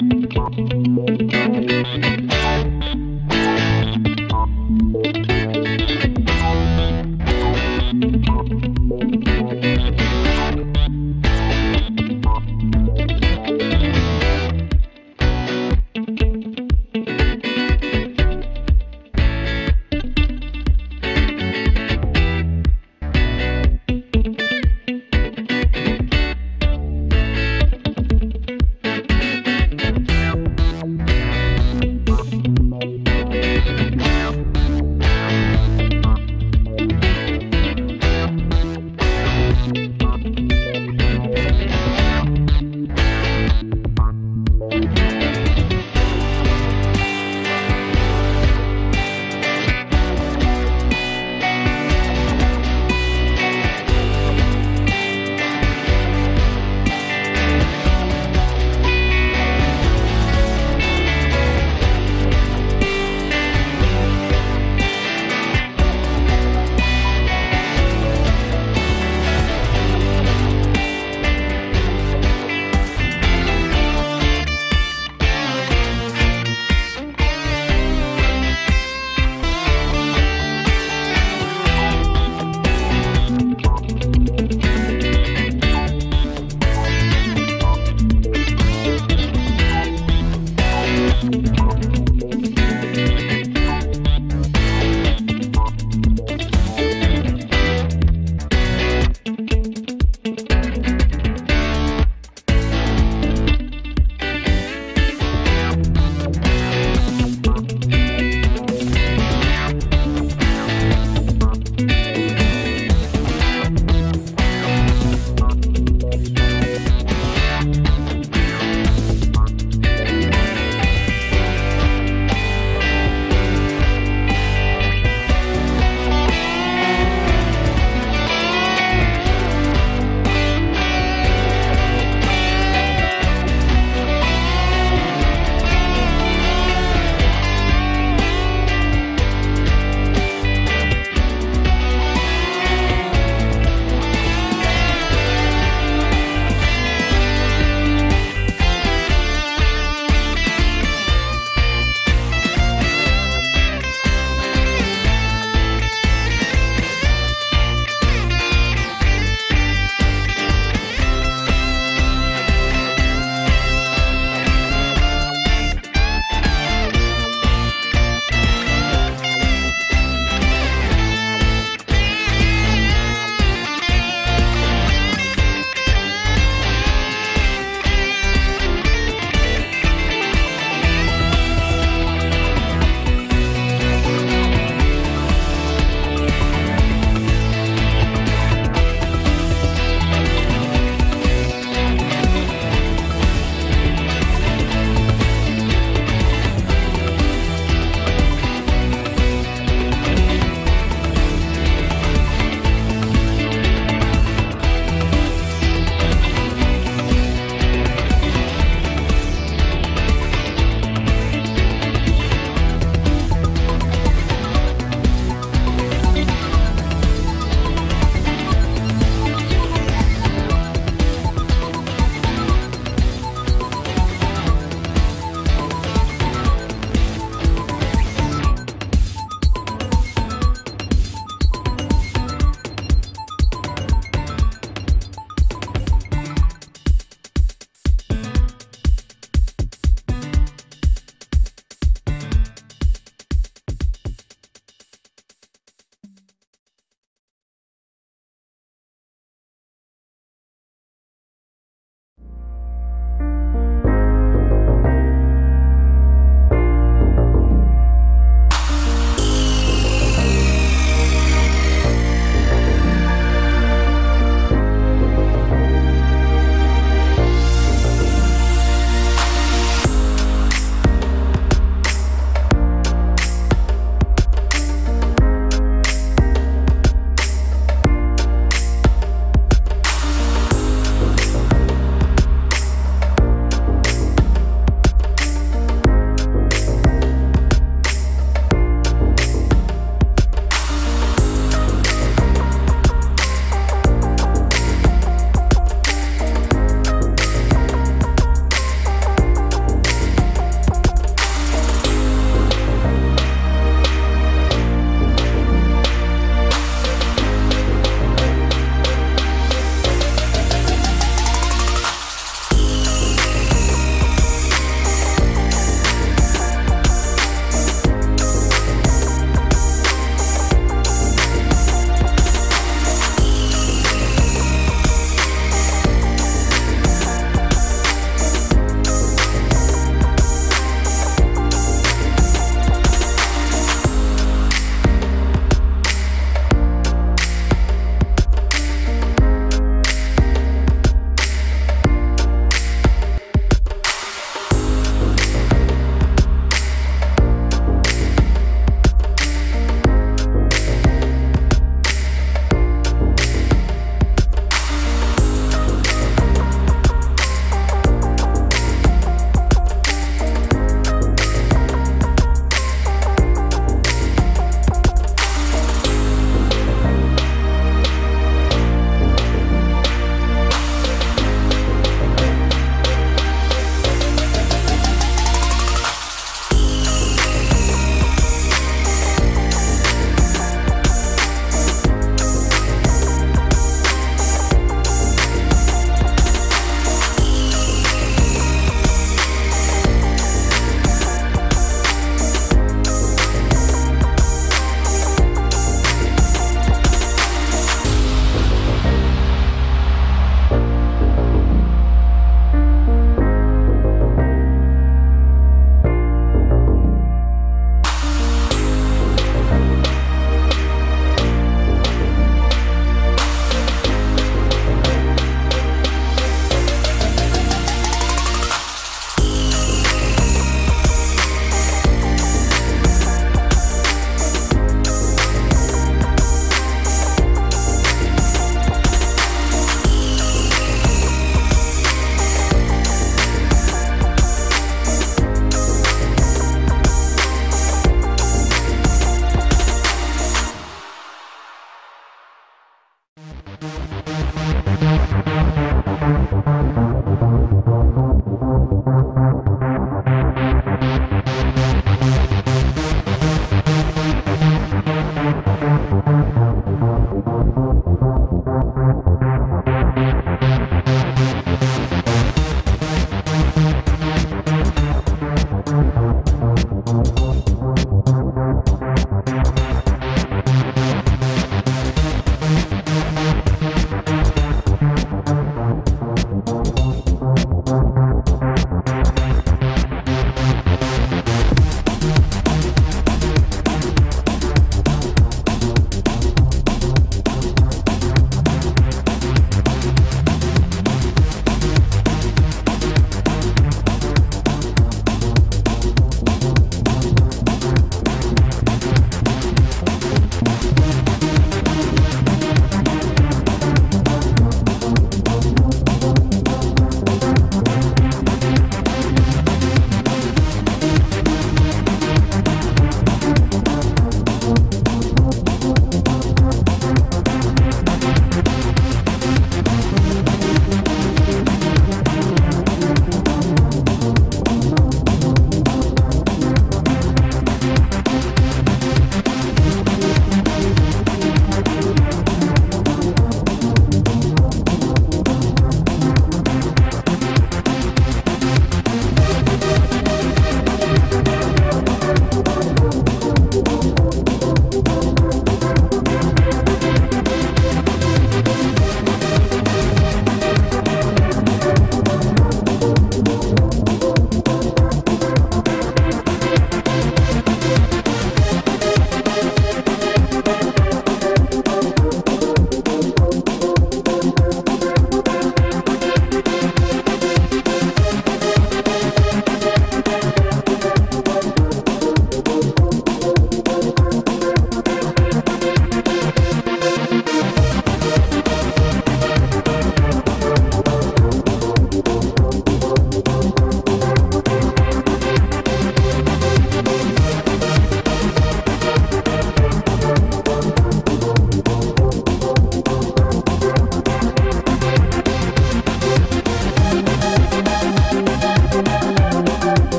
Música